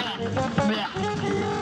mẹ. Mẹ.